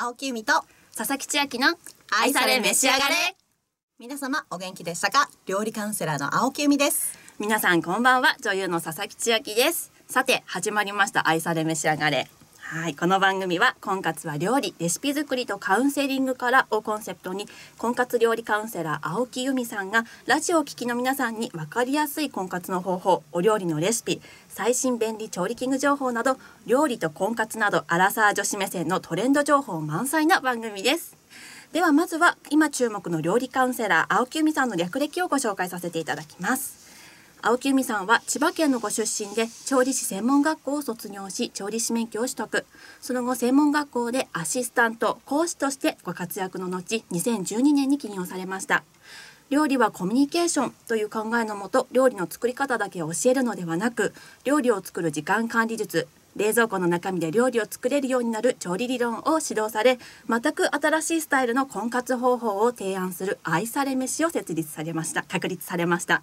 青木由美と佐々木千秋の愛され召し上がれ。皆様お元気でしたか？料理カウンセラーの青木由美です。皆さんこんばんは。女優の佐々木千秋です。さて始まりました。愛され召し上がれはい、この番組は婚活は料理レシピ作りとカウンセリングからをコンセプトに婚活料理カウンセラー青木由美さんがラジオを聴きの皆さんに分かりやすい婚活の方法お料理のレシピ最新便利調理器具情報など料理と婚活などアラサー女子目線のトレンド情報満載な番組です。ではまずは今注目の料理カウンセラー青木由美さんの略歴をご紹介させていただきます。青木由美さんは千葉県のご出身で調理師専門学校を卒業し調理師免許を取得。その後専門学校でアシスタント講師としてご活躍の後2012年に起業されました。料理はコミュニケーションという考えのもと料理の作り方だけを教えるのではなく料理を作る時間管理術冷蔵庫の中身で料理を作れるようになる調理理論を指導され全く新しいスタイルの婚活方法を提案する愛され飯を設立されました。確立されました。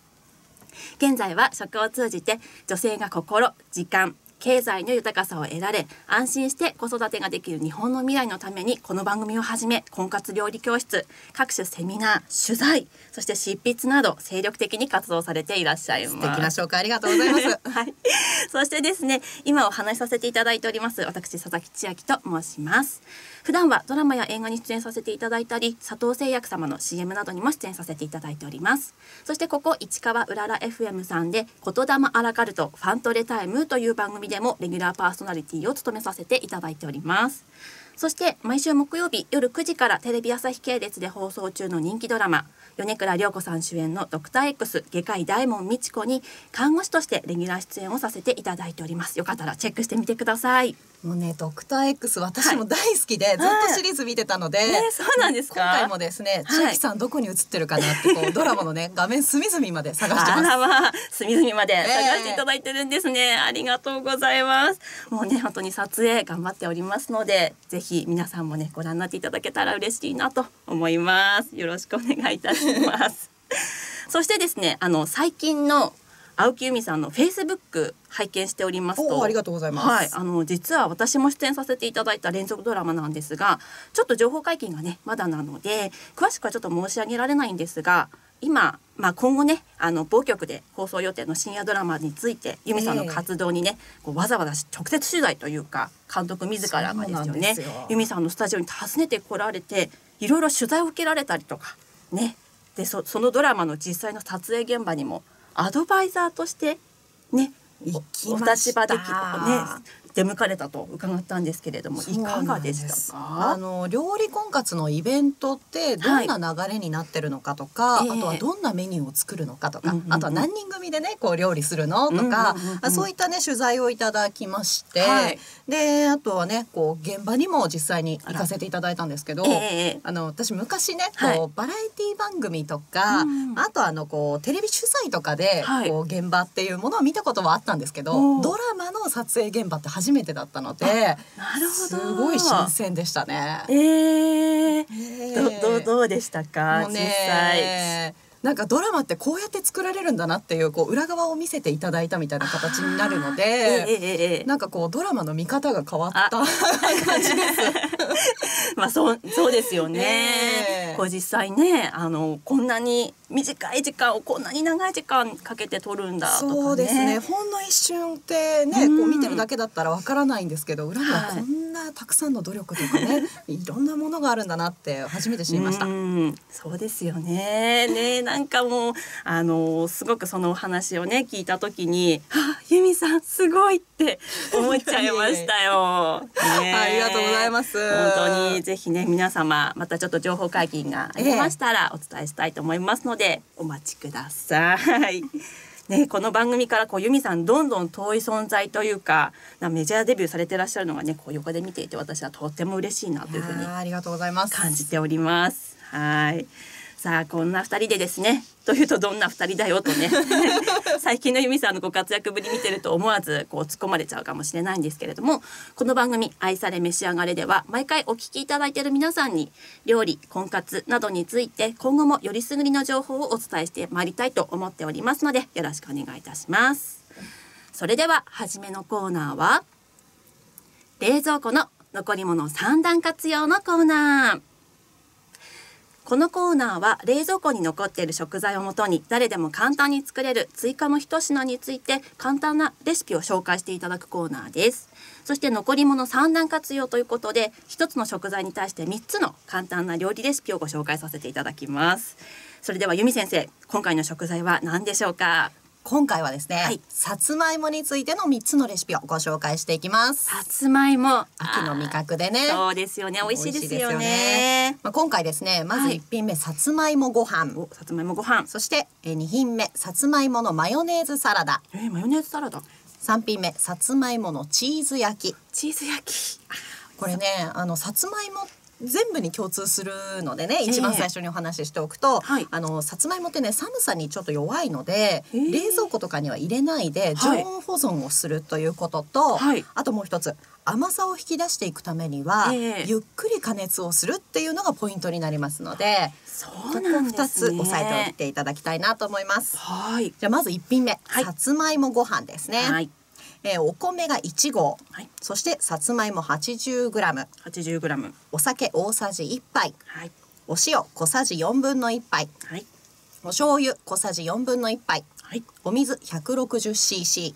現在は食を通じて女性が心時間経済の豊かさを得られ安心して子育てができる日本の未来のためにこの番組をはじめ婚活料理教室各種セミナー取材そして執筆など精力的に活動されていらっしゃいます。素敵な紹介ありがとうございます。はい、そしてですね今お話しさせていただいております私佐々木千秋と申します。普段はドラマや映画に出演させていただいたり佐藤製薬様の CM などにも出演させていただいております。そしてここ市川うらら FM さんで言霊アラカルトファントレタイムという番組ででもレギュラーパーソナリティを務めさせていただいております。そして毎週木曜日夜9時からテレビ朝日系列で放送中の人気ドラマ米倉涼子さん主演のドクター X 外科医大門美智子に看護師としてレギュラー出演をさせていただいております。よかったらチェックしてみてください。もうねドクター X 私も大好きで、ずっとシリーズ見てたので、ねそうなんですか？今回もですねはい。千秋さんどこに映ってるかなってこうドラマのね 画面隅々まで探してます。隅々まで探していただいてるんですね、ありがとうございます。もうね本当に撮影頑張っておりますのでぜひ皆さんもねご覧になっていただけたら嬉しいなと思います。よろしくお願いいたします。そしてですねあの最近の青木由美さんのフェイスブック拝見しておりますと。おありがとうございます。はい、あの実は私も出演させていただいた連続ドラマなんですがちょっと情報解禁がねまだなので詳しくはちょっと申し上げられないんですが今、まあ、今後ねあの某局で放送予定の深夜ドラマについて由美さんの活動にね、こうわざわざ直接取材というか監督自らがですよね由美さんのスタジオに訪ねてこられていろいろ取材を受けられたりとかね。でそそのドラマの実際の撮影現場にもアドバイザーとしてね行きおました。立場できね出向かれたと伺ったんですけれどもいかがでしたあか？の料理婚活のイベントってどんな流れになってるのかとか、はい。あとはどんなメニューを作るのかとか、うんうんうん。あとは何人組でねこう料理するの？とか、うんうんうんそういったね取材をいただきまして、はい。であとはねこう現場にも実際に行かせていただいたんですけど。ええあの私昔ねはい。こう、バラエティ番組とか、うん。あとあのこうテレビ取材とかで、はい。こう現場っていうものを見たことはあったんですけおどー。ドラマの撮影現場って初めてだったのでなるほどすごい新鮮でしたね。えええどどうどうでしたか？もう実際？ねなんかドラマってこうやって作られるんだなっていうこう裏側を見せていただいたみたいな形になるのええで。ええええなんかこうドラマの見方が変わったあ 感じです。まあそうそうですよね。ええこう実際ねあのこんなに短い時間をこんなに長い時間かけて撮るんだとかね。そうですね。ほんの一瞬ってね、うんこう見てるだけだったらわからないんですけど、裏にははいこんなたくさんの努力とかね、い、ろんなものがあるんだなって初めて知りました。うんそうですよね。ねなんかもうあのすごくそのお話をね聞いた時に、あ由美さんすごいって思っちゃいましたよ。ねありがとうございます本当にぜひね皆様またちょっと情報解禁がありましたらお伝えしたいと思いますので、お待ちください。ね、この番組からこう由美さんどんどん遠い存在というかなメジャーデビューされてらっしゃるのがねこう横で見ていて私はとっても嬉しいなというふうにありがとうございます。感じております。はい。さあこんな二人でですねというとどんな二人だよとね 最近の由美さんのご活躍ぶり見てると思わずこう突っ込まれちゃうかもしれないんですけれどもこの番組「愛され召し上がれ」では毎回お聞きいただいている皆さんに料理婚活などについて今後もよりすぐりの情報をお伝えしてまいりたいと思っておりますのでよろしくお願いいたします。それでは初めのコーナーは冷蔵庫の残り物を三段活用のコーナーこのコーナーは冷蔵庫に残っている食材をもとに誰でも簡単に作れる追加の一品について簡単なレシピを紹介していただくコーナーです。そして残り物3段活用ということで1つの食材に対して3つの簡単な料理レシピをご紹介させていただきます。それでは由美先生今回の食材は何でしょうか？今回はですね、はい。さつまいもについての3つのレシピをご紹介していきます。さつまいも。秋の味覚でね。そうですよね。美味しいですよ美味しいね。まあ、今回ですねまずはい1品目、さつまいもご飯。おさつまいもご飯。そしてえー2品目さつまいものマヨネーズサラダ。えーマヨネーズサラダ。3品目さつまいものチーズ焼き。チーズ焼き。これねあのさつまいも全部に共通するのでね一番最初にお話ししておくと、はい。あのさつまいもってね寒さにちょっと弱いので、え。ー冷蔵庫とかには入れないで常はい。温保存をするということと、はい。あともう一つ甘さを引き出していくためには、ええ。ゆっくり加熱をするっていうのがポイントになりますのでそここうなんで2つすね押さえておいていただきたいなと思います。はい。じゃあまず1品目、はい。さつまいもご飯ですね、はいえーお米が1合。はい。そしてさつまいも 80g 80グラム。お酒大さじ1杯。はい。お塩小さじ4分の1杯。はい。お醤油小さじ4分の1杯。はい。お水 160cc、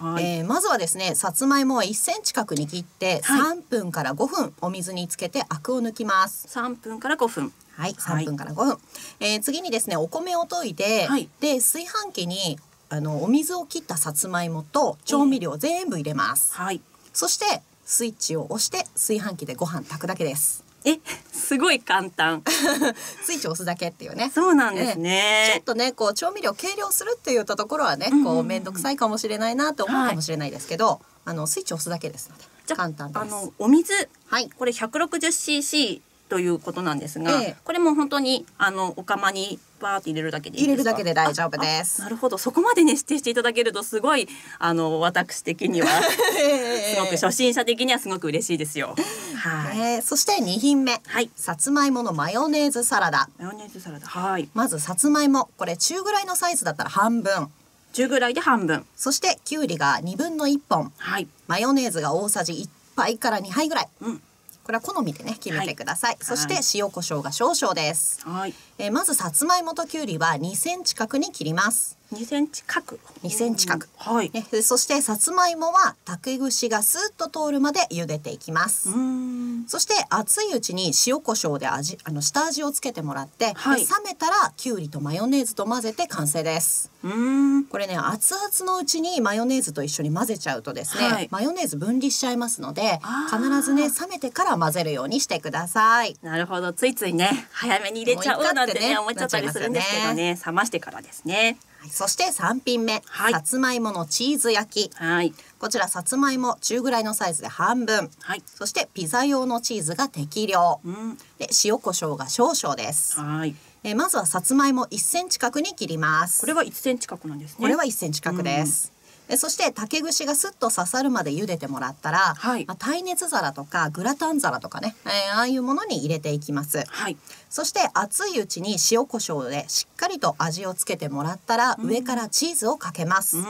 はい、えーまずはですねさつまいもは1センチ角に切っては3分から5分お水につけてアクを抜きます。三分から五分。はいはい3分から5分、えー次にですねお米を溶いて、はい。で炊飯器にあのお水を切ったさつまいもと調味料全部入れます、はい。そしてスイッチを押して炊飯器でご飯炊くだけです。えすごい簡単。スイッチを押すだけっていうね。そうなんですちょねっとねこう調味料計量するっていうところはね、うんうんうん。こう面倒くさいかもしれないなと思うかもしれないですけど、あのスイッチを押すだけですのでじゃ簡単です。あのお水はい。これ 160cc ということなんですが、ええ。これも本当にあのお釜にバーって入れるだけで入れるだけで大丈夫です。あなるほど。そこまでね指定していただけるとすごいあの私的には すごく初心者的にはすごく嬉しいですよ。はい、えーそして2品目、はい。さつまいものマヨネーズサラダ。マヨネーズサラダ。はい。まずさつまいもこれ中ぐらいのサイズだったら半分。10ぐらいで半分。そしてきゅうりが2分の1本。はい。マヨネーズが大さじ1杯から2杯ぐらい。うんこれは好みでね決めてください、はい。そして塩コショウが少々です、はい。えーまずさつまいもときゅうりは2センチ角に切ります。2センチ角。2センチ角。はい。ね、でそしてさつまいもは竹串がスーッと通るまで茹でていきます、うーんそして熱いうちに塩コショウで味あの下味をつけてもらって、はい。で冷めたらきゅうりとマヨネーズと混ぜて完成です。うーん。これね熱々のうちにマヨネーズと一緒に混ぜちゃうとですね、はい。マヨネーズ分離しちゃいますので必ずね冷めてから混ぜるようにしてください。なるほど。ついついね早めに入れちゃおうなんてねね思っちゃったりするんですけどね。冷ましてからですね。はいそして3品目、はい。さつまいものチーズ焼き。はい。こちらさつまいも中ぐらいのサイズで半分。はい。そしてピザ用のチーズが適量。うん。で塩コショウが少々です、はい。えーまずはさつまいも1センチ角に切ります。これは1センチ角なんですね。これは1センチ角です、えそして竹串がスッと刺さるまで茹でてもらったら、はい。まあ、耐熱皿とかグラタン皿とかね、えーああいうものに入れていきます。はい。そして熱いうちに塩コショウでしっかりと味をつけてもらったら、上からチーズをかけます、うん。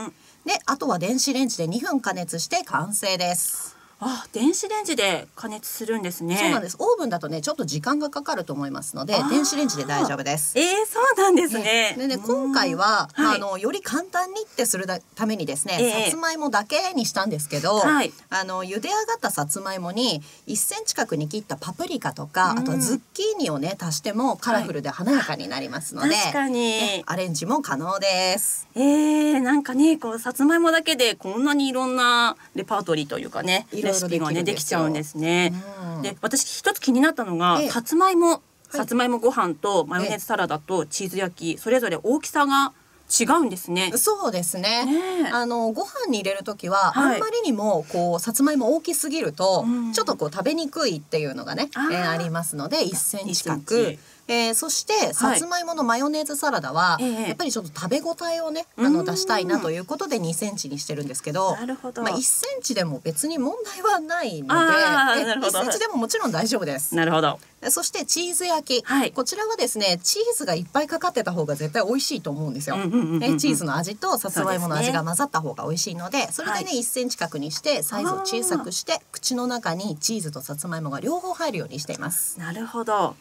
であとは電子レンジで2分加熱して完成です、あ電子レンジで加熱するんですね。そうなんです。オーブンだとねちょっと時間がかかると思いますので電子レンジで大丈夫です。えー、そうなんですね。でね今回は、うんはい。あのより簡単にってするだためにですね、ええ。さつまいもだけにしたんですけど、はい。あの茹で上がったさつまいもに1センチ角に切ったパプリカとか、うん。あとはズッキーニをね足してもカラフルで華やかになりますので、確かに、ねアレンジも可能です。えー、なんかねこうさつまいもだけでこんなにいろんなレパートリーというかねレシピがねできちゃうんですね。うん。で私一つ気になったのが、ええ。さつまいも。い。さつまいもご飯とマヨネーズサラダとチーズ焼きそれぞれ大きさが違うんですね。そうですね。ねえ。あのご飯に入れる時は、はい。あんまりにもこうさつまいも大きすぎると、うん。ちょっとこう食べにくいっていうのがね、あー。えーありますので1センチ角1センチえーそしてさつまいものマヨネーズサラダは、ええやっぱりちょっと食べ応えをねあうんの出したいなということで2センチにしてるんですけどなるほど。まあ、1センチでも別に問題はないのでえあーなるほど1センチでももちろん大丈夫です。なるほど。そしてチーズ焼き、はいこちらはですねチーズがいっぱいかかってた方が絶対美味しいと思うんですよ。うんうんうんうんねチーズの味とさつまいもの味が混ざった方が美味しいのでそれでね、は1センチ角にしてサイズを小さくして口の中にチーズとさつまいもが両方入るようにしています。なるほど。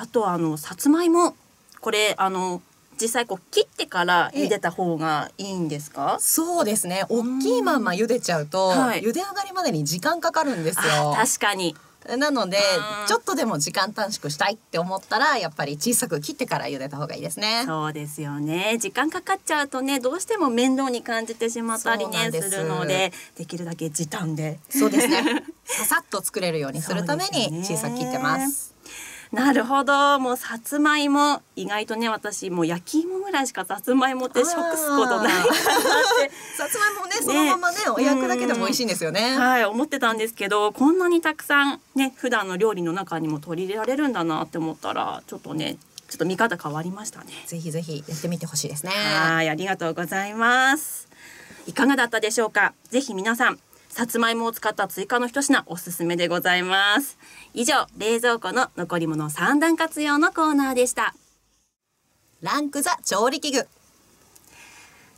あとあのさつまいもこれあの実際こう切ってから茹でた方がいいんですか？そうですね大きいまんま茹でちゃうと、はい茹で上がりまでに時間かかるんですあよ。確かに。なのでうんちょっとでも時間短縮したいって思ったらやっぱり小さく切ってから茹でた方がいいですね。そうですよね。時間かかっちゃうとねどうしても面倒に感じてしまったりねするのでできるだけ時短で。そうですね。ささっと作れるようにするために小さく切ってます。なるほど。もうさつまいも意外とね私もう焼き芋ぐらいしかさつまいもって食すことない。さつまいもねそのままねお焼くだけでも美味しいんですよね。はい、思ってたんですけどこんなにたくさんね普段の料理の中にも取り入れられるんだなって思ったらちょっとねちょっと見方変わりましたね。ぜひぜひやってみてほしいですね。はい、ありがとうございます。いかがだったでしょうか？ぜひ皆さん、さつまいもを使った追加の一品おすすめでございます。以上、冷蔵庫の残り物三段活用のコーナーでした。ランクザ調理器具。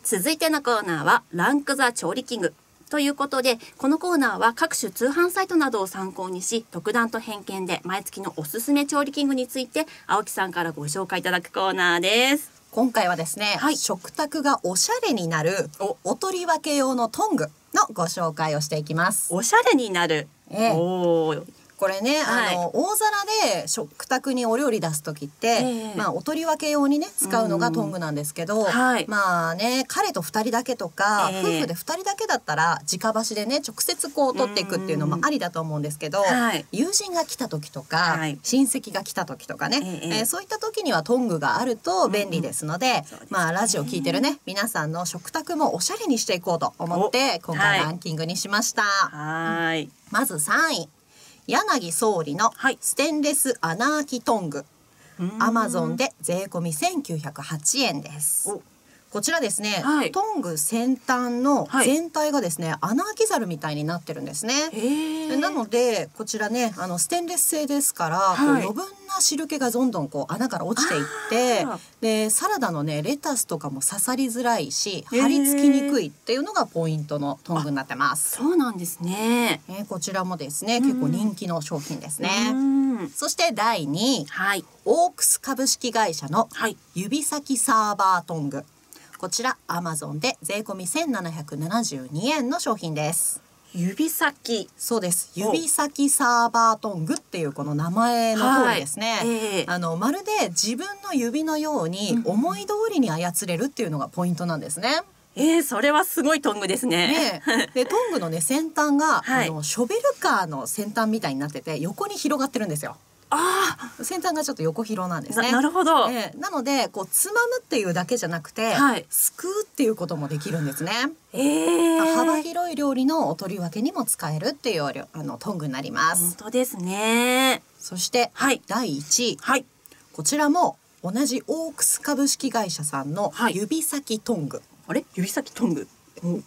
続いてのコーナーはランクザ調理器具。ということで、このコーナーは各種通販サイトなどを参考にし、独断と偏見で毎月のおすすめ調理器具について、青木さんからご紹介いただくコーナーです。今回はですね、はい食卓がおしゃれになるお取り分け用のトングのご紹介をしていきます。おしゃれになる。ええおーこれね、はい。あの大皿で食卓にお料理出す時って、ええ。まあお取り分け用にね使うのがトングなんですけど、はい。まあね彼と二人だけとか、ええ。夫婦で二人だけだったら直箸でね直接こう取っていくっていうのもありだと思うんですけど、はい。友人が来た時とか、はい。親戚が来た時とかね、えええーそういった時にはトングがあると便利ですので、そうですね。まあラジオ聞いてるね皆さんの食卓もおしゃれにしていこうと思って今回はい。ランキングにしました。はーい。まず3位柳総理のはい。ステンレス穴あきトング、うん。アマゾンで税込み1908円です。お。こちらですね、はい。トング先端のはい。全体がですね、穴あきざるみたいになってるんですね。なのでこちらねあのステンレス製ですから、はい。余分な汁気がどんどんこう穴から落ちていってでサラダのねレタスとかも刺さりづらいし貼り付きにくいっていうのがポイントのトングになってます。そうなんですね。えーこちらもですね結構人気の商品ですね。うんそして第2位はいオークス株式会社のはい。指先サーバートングこちらアマゾンで税込み1772円の商品です指先。そうですお指先サーバートングっていうこの名前の通りですね、はいええあのまるで自分の指のようにうん思い通りに操れるっていうのがポイントなんですね。えー、それはすごいトングですね。ね、でトングのね先端が、はいあのショベルカーの先端みたいになってて横に広がってるんですよ。あ先端がちょっと横広なんであ、すね。ななるほど。ええなのでこうつまむっていうだけじゃなくて、はいすくうっていうこともできるんですね。えー、幅広い料理のお取り分けにも使えるっていう料あのトングになりま本す。当ですね。そしてはい第1位はい。こちらも同じオークス株式会社さんのはい指先トング。あれ？指先トング？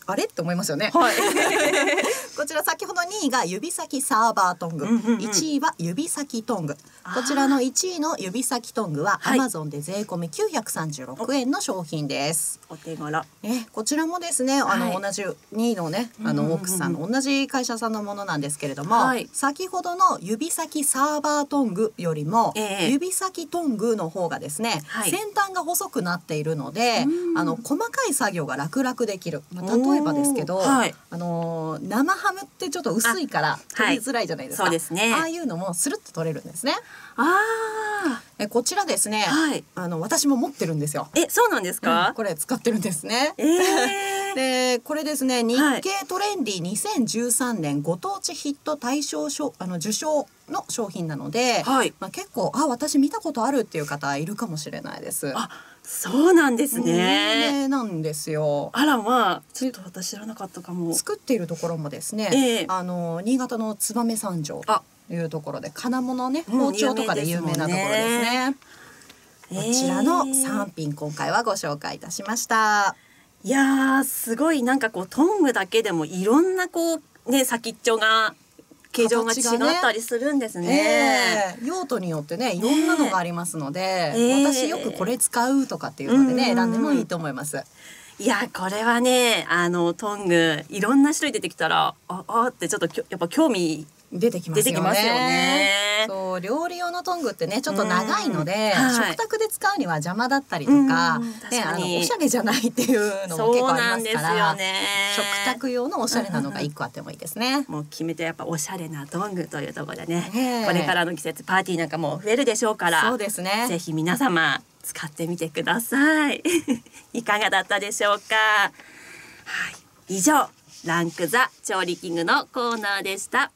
あれ？って思いますよね。はい。こちら先ほど2位が指先サーバートング、うんうんうん。1位は指先トング。こちらの1位の指先トングははい。Amazon で税込み936円の商品です。お手頃。ね、こちらもですね、あの、はい。同じ2位のね、あの奥さんの同じ会社さんのものなんですけれども、はい。先ほどの指先サーバートングよりも、ええ。指先トングの方がですね、はい。先端が細くなっているので、うん。あの細かい作業が楽々できる。まあ、例えばですけど、はいあのー生ハムってちょっと薄いから取りづらいじゃないですか。はいそうですねああいうのもスルッと取れるんですね。あえこちらですね、あ、はい。あの私も持ってるんですよ。え、そうなんですうんか。これ使ってるんですね。えー、でこれですね日はい経トレンディ2013年ご当地ヒット大賞賞あの受賞の商品なので、はい。まあ、結構あ私見たことあるっていう方いるかもしれないです。あ、そうなんです有ね。名なんですよ。あらまあ、ちょっと私知らなかったかも。作っているところもですね、ええあの新潟の燕三条あというところで金物ねうん包丁とかで有名なところですね。こちらの3品今回はご紹介いたしました。いやーすごいなんかこうトングだけでもいろんなこうね先っちょが形状が違ったりするんですね。ええ。用途によってねいろんなのがありますので、ええ。私よくこれ使うとかっていうのでね、うん。選んでもいいと思います。いやこれはねあのトングいろんな種類出てきたらああってちょっときょやっぱ興味出てきますよね。そう料理用のトングってねちょっと長いので、食卓で使うには邪魔だったりとか、うん。ねあのおしゃれじゃないっていうのも結構ありなんですますから、よね。食卓用のおしゃれなのが一個あってもいいですね。もう決めてやっぱおしゃれなトングというところでね、これからの季節パーティーなんかも増えるでしょうからそうですね。ぜひ皆様使ってみてください。いかがだったでしょうか？はい。以上ランクザ調理器具のコーナーでした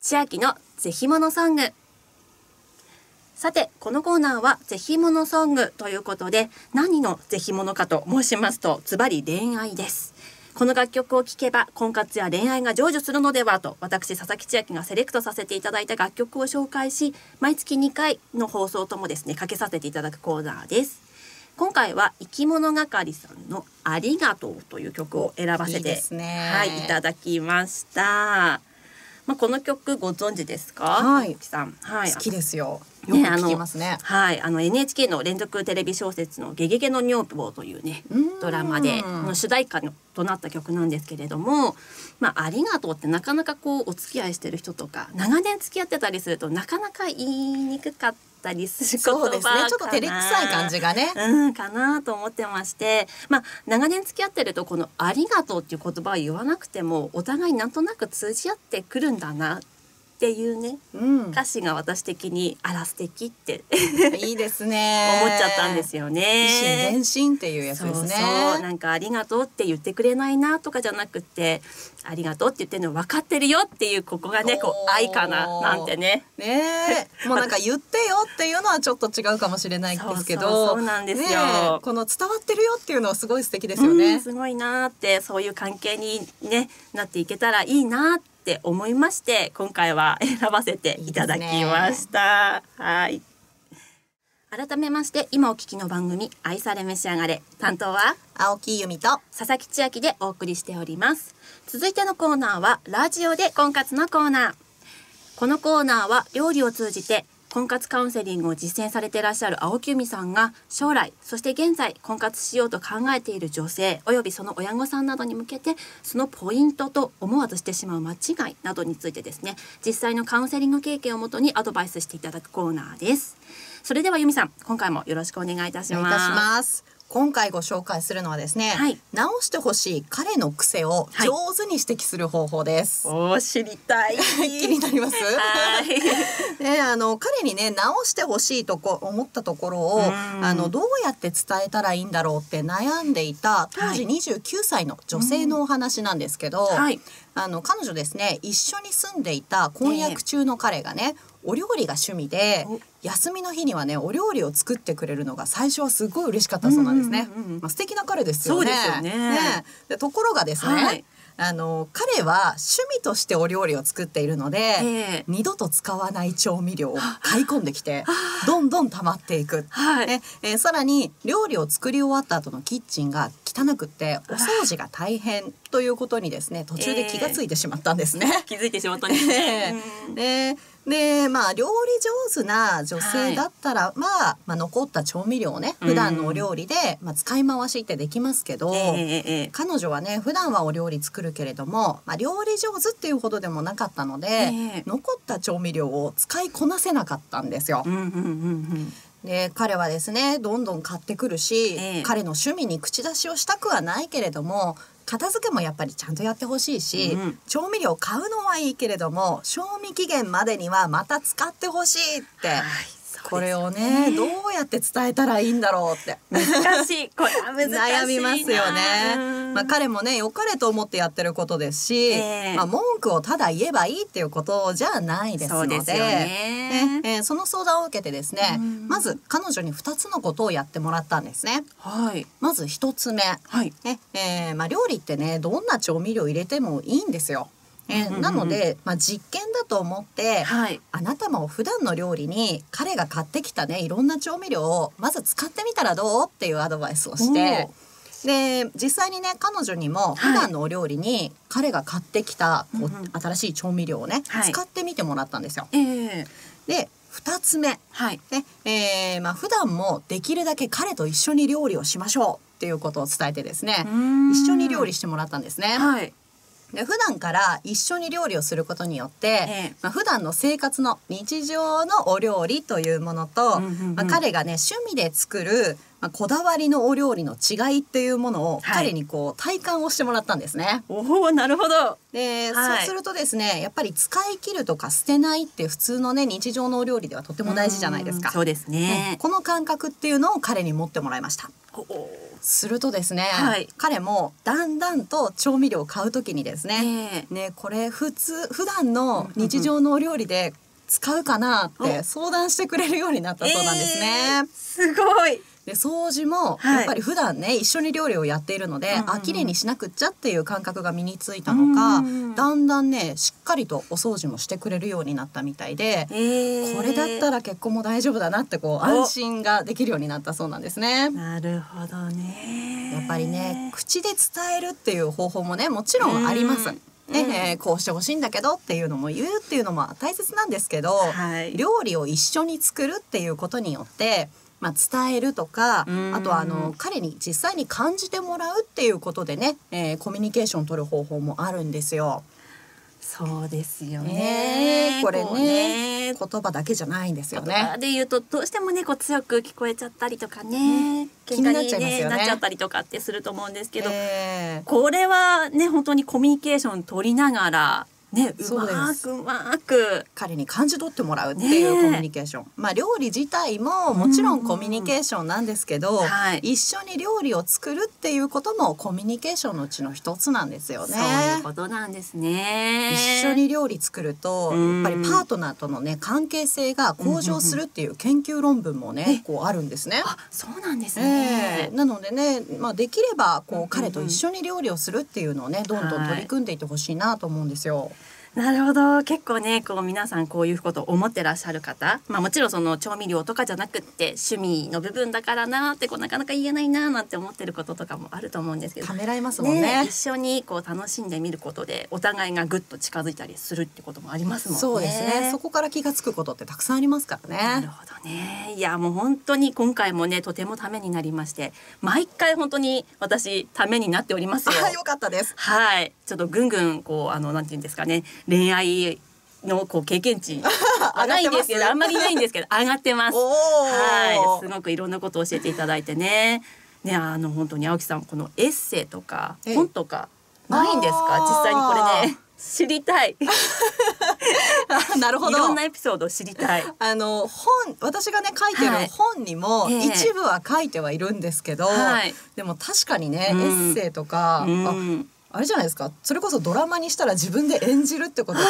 千秋のぜひものソング。さてこのコーナーはぜひものソングということで何のぜひものかと申しますとズバリ恋愛です。この楽曲を聴けば婚活や恋愛が成就するのではと私佐々木千秋がセレクトさせていただいた楽曲を紹介し毎月2回の放送ともですねかけさせていただくコーナーです。今回は生き物係さんのありがとうという曲を選ばせいいてですね。はいいただきましたまあこの曲ご存知ですか？はい。さん。はい。好きですよ。よくねあの聞きますね。はい、あの NHK の連続テレビ小説のゲゲゲの女房というねうん。ドラマでの主題歌のとなった曲なんですけれども、まあありがとうってなかなかこうお付き合いしてる人とか長年付き合ってたりするとなかなか言いにくかったりするそうですね。ちょっと照れくさい感じがね。うんかなと思ってましてまあ長年付き合ってるとこの「ありがとう」っていう言葉を言わなくてもお互いなんとなく通じ合ってくるんだなっていうねうん。歌詞が私的にあら素敵っていいですね。思っちゃったんですよね。一心伝心っていうやつですね。そうなんかありがとうって言ってくれないなとかじゃなくてありがとうって言ってるの分かってるよっていうここがねこう愛かななんてねねえ、もうなんか言ってよっていうのはちょっと違うかもしれないですけど、そうなんですよこの伝わってるよっていうのはすごい素敵ですよね。うんすごいなーってそういう関係にねなっていけたらいいなーって思いまして今回は選ばせていただきました。はい。改めまして今お聞きの番組愛され召し上がれ。担当は青木由美と佐々木千秋でお送りしております。続いてのコーナーはラジオで婚活のコーナー。このコーナーは料理を通じて婚活カウンセリングを実践されていらっしゃる青木由美さんが将来そして現在婚活しようと考えている女性およびその親御さんなどに向けてそのポイントと思わずしてしまう間違いなどについてですね実際のカウンセリング経験をもとにアドバイスしていただくコーナーですそれでは由美さん今回もよろしくお願いいたしますお願いいたします。今回ご紹介するのはですね、はい。直してほしい彼の癖をはい。上手に指摘する方法です。おー知りたい。気になります？はい。ね、あの彼にね直してほしいとこ思ったところをうん。あのどうやって伝えたらいいんだろうって悩んでいた当時は29歳の女性のお話なんですけど、はい。あの彼女ですね一緒に住んでいた婚約中の彼がね、お料理が趣味でお休みの日にはねお料理を作ってくれるのが最初はすごい嬉しかったそうなんですね。うんうんうんうんまあ、素敵な彼ですよね。そうですよね。でところがですね、はい。あの彼は趣味としてお料理を作っているので、ええ。二度と使わない調味料を買い込んできてどんどん溜まっていく。はい。ね。えーさらに料理を作り終わった後のキッチンが汚くってお掃除が大変ということにですね途中で気がついてしまったんですね。気づいてしまったんですね。うん。ででまあ料理上手な女性だったら、まあ、まあ残った調味料をね普段のお料理で、まあ、使い回しってできますけど、ええええ彼女はね普段はお料理作るけれども、まあ、料理上手っていうほどでもなかったので、ええ。残った調味料を使いこなせなかったんですよ。うんうんうんで彼はですねどんどん買ってくるし、ええ。彼の趣味に口出しをしたくはないけれども片付けもやっぱりちゃんとやってほしいし、うん調味料買うのはいいけれども賞味期限までにはまた使ってほしいって、これをねどうやって伝えたらいいんだろうって。難しい。これは難しいな。悩みますよね。うんまあ彼もね良かれと思ってやってることですし、ええまあ文句をただ言えばいいっていうことじゃないですので、そうですよねええその相談を受けてですね、うんまず彼女に2つのことをやってもらったんですね。はいまず1つ目、はい。ねえーまあ料理ってねどんな調味料入れてもいいんですよ。えーなので、まあ、実験だと思って、はい。あなたも普段の料理に彼が買ってきたねいろんな調味料をまず使ってみたらどうっていうアドバイスをしてで実際にね彼女にも普段のお料理に彼が買ってきたこううん。うん新しい調味料をね、はい。使ってみてもらったんですよ。ええ。で2つ目。はい。ねえーまあ普段もできるだけ彼と一緒に料理をしましょうっていうことを伝えてですね一緒に料理してもらったんですね。はいで普段から一緒に料理をすることによって、ええまあ、普段の生活の日常のお料理というものと、うんうんうんまあ、彼がね趣味で作る、まあ、こだわりのお料理の違いっていうものをはい彼にこう体感をしてもらったんですね。おおなるほどで、はいそうするとですねやっぱり使い切るとか捨てないって普通のね日常のお料理ではとても大事じゃないですか。うんそうですねねこの感覚っていうのを彼に持ってもらいました。するとですね、はい。彼もだんだんと調味料を買うときにですね、ええ。ねこれ普通普段の日常のお料理で使うかなって相談してくれるようになったそうなんですね。すごいで掃除もはい。やっぱり普段ね、一緒に料理をやっているので、うんうんうん。あ綺麗にしなくっちゃっていう感覚が身についたのか、うん。うんだんだんねしっかりとお掃除もしてくれるようになったみたいで、ええこれだったら結婚も大丈夫だなってこう安心ができるようになったそうなんですね。なるほどね。やっぱりね口で伝えるっていう方法もねもちろんあります。うん。ねうん。えーこうしてほしいんだけどっていうのも言うっていうのも大切なんですけど、はい。料理を一緒に作るっていうことによって、まあ、伝えるとかうん。あとはあの彼に実際に感じてもらうっていうことでね、えーコミュニケーションを取る方法もあるんですよ。そうですよね。ねえこれこうね。言葉だけじゃないんですよ言葉ね。で言うとどうしてもねこう強く聞こえちゃったりとかね、気になっ喧嘩にちゃいますよね。なっちゃったりとかってすると思うんですけど、えー。これはね本当にコミュニケーション取りながらねうまくうまく。彼に感じ取ってもらうっていうコミュニケーション、まあ料理自体ももちろんコミュニケーションなんですけど、はい。一緒に料理を作るっていうこともコミュニケーションのうちの一つなんですよね。そういうことなんですね。一緒に料理作るとうん。やっぱりパートナーとのね関係性が向上するっていう研究論文もねこうあるんですね。あそうなんですえね。え。なのでね、まあ、できればこう彼と一緒に料理をするっていうのをねどんどん取り組んでいってほしいなと思うんですよ。なるほど結構ねこう皆さんこういうことを思ってらっしゃる方、まあ、もちろんその調味料とかじゃなくって趣味の部分だからなってこうなかなか言えないななんて思ってることとかもあると思うんですけどためらいますもんね。一緒にこう楽しんでみることでお互いがぐっと近づいたりするってこともありますもんね。そうですね。そこから気がつくことってたくさんありますからね。なるほどね。いやもう本当に今回もねとてもためになりまして毎回本当に私ためになっておりますよ。あ、よかったです。はい、ちょっとぐんぐんこうあのなんていうんですかね恋愛のこう経験値。ないんですけどあんまりないんですけど上がってます。はい、すごくいろんなことを教えていただいてね。ねあの本当に青木さんこのエッセイとかええ。本とかないんですか？実際にこれね知りたい。なるほど。いろんな。エピソードを知りたい。あの本私がね書いてるはい。本にもええ。一部は書いてはいるんですけど、はい。でも確かにね、うん。エッセイとか、うあん、あれじゃないですかそれこそドラマにしたら自分で演じるってことが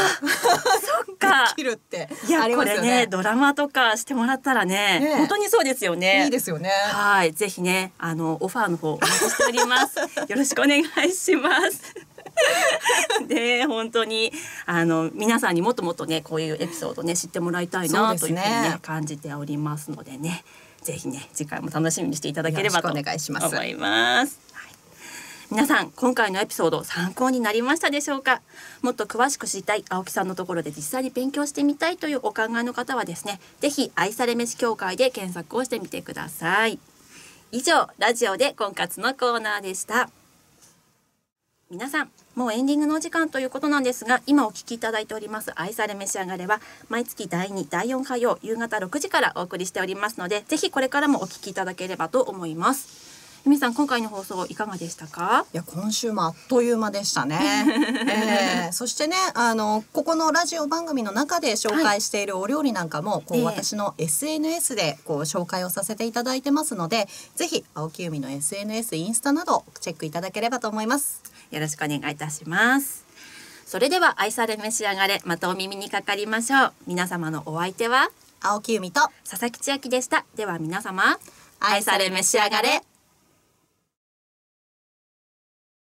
かできるっていやありこれね。ドラマとかしてもらったらねね本当にそうですよね。いいですよね。はい、ぜひね、あのオファーの方お待ちしております。よろしくお願いします。で、本当にあの皆さんにもっともっとね、こういうエピソードね知ってもらいたいなというふうにね感じておりますのでね、ぜひね次回も楽しみにしていただければと思います。皆さん今回のエピソード参考になりましたでしょうか？もっと詳しく知りたい青木さんのところで実際に勉強してみたいというお考えの方はですねぜひ愛され飯協会で検索をしてみてください。以上ラジオで婚活のコーナーでした。皆さんもうエンディングのお時間ということなんですが今お聞きいただいております愛され召し上がれは毎月第2第4火曜夕方6時からお送りしておりますのでぜひこれからもお聞きいただければと思います。ゆみさん今回の放送いかがでしたか？いや今週もあっという間でしたね。えーそしてねあのここのラジオ番組の中で紹介しているお料理なんかも、こうええ。私の SNS でこう紹介をさせていただいてますのでぜひ青木由美の SNS インスタなどチェックいただければと思います。よろしくお願いいたします。それでは愛され召し上がれまたお耳にかかりましょう。皆様のお相手は？青木由美と佐々木千秋でした。では皆様愛され召し上がれ